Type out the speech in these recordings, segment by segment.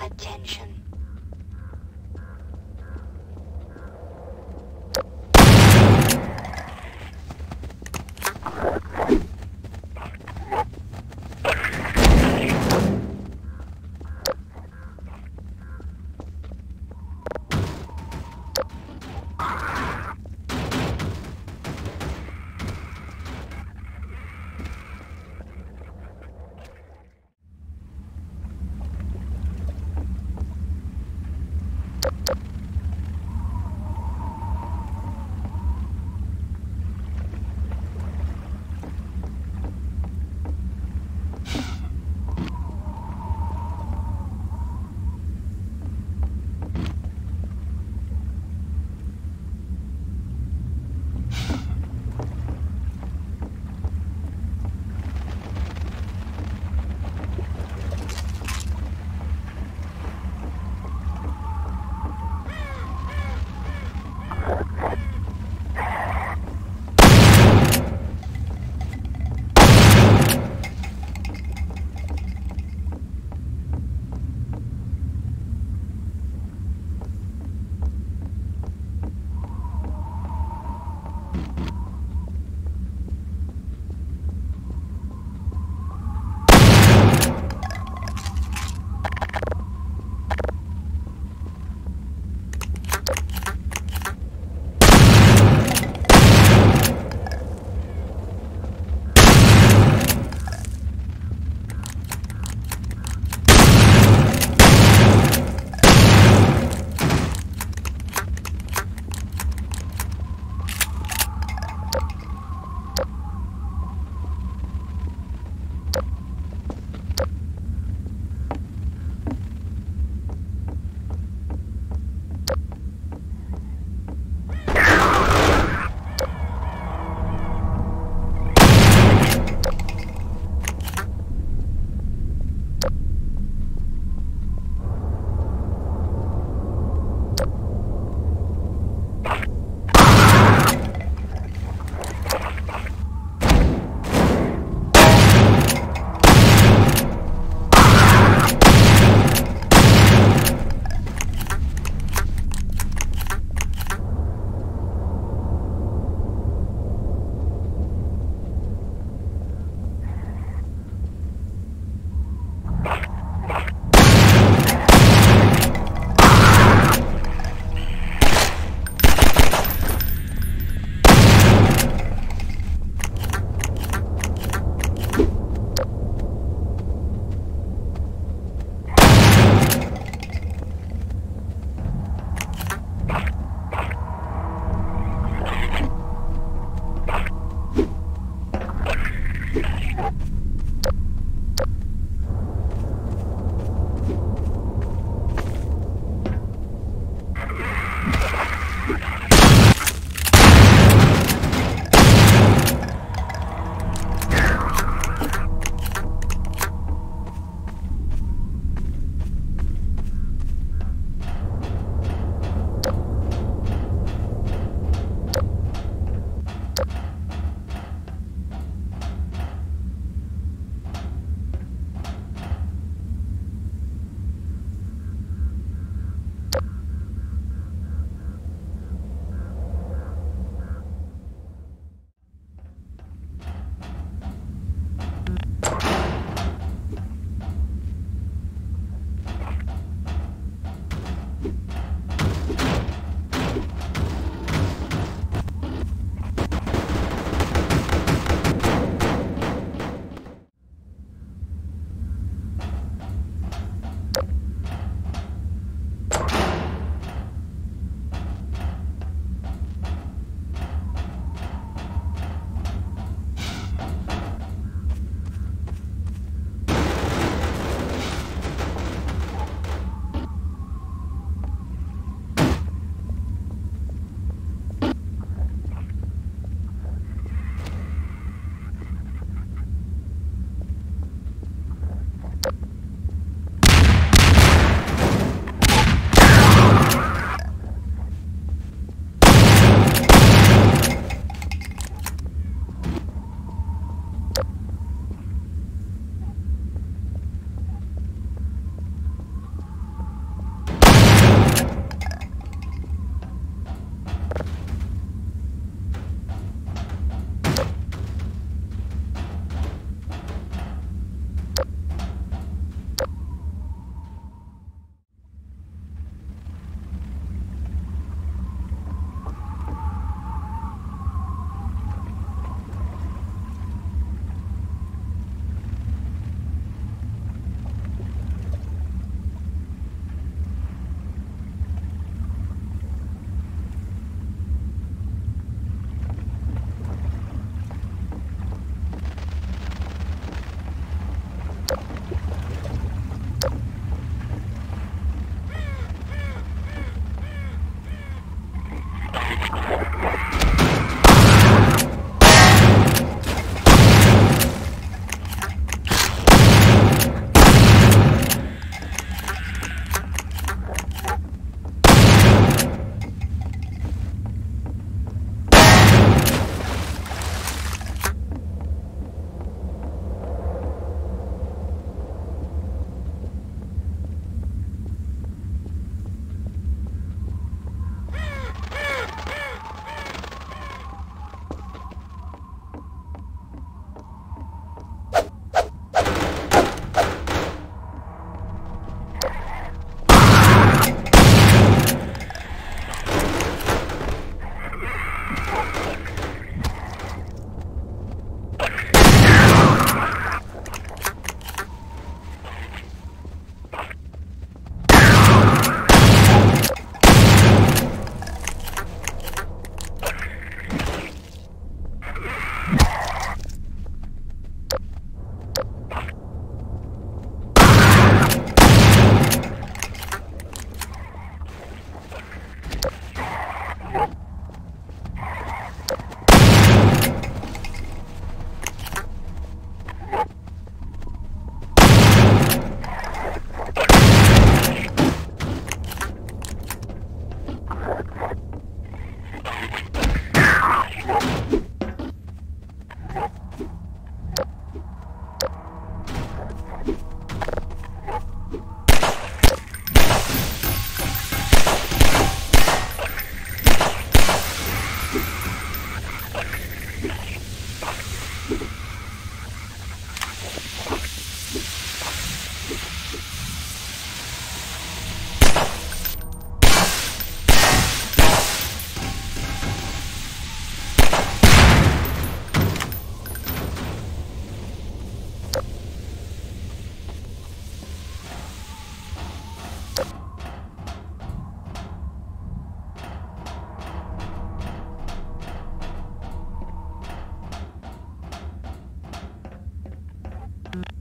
Attention.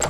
you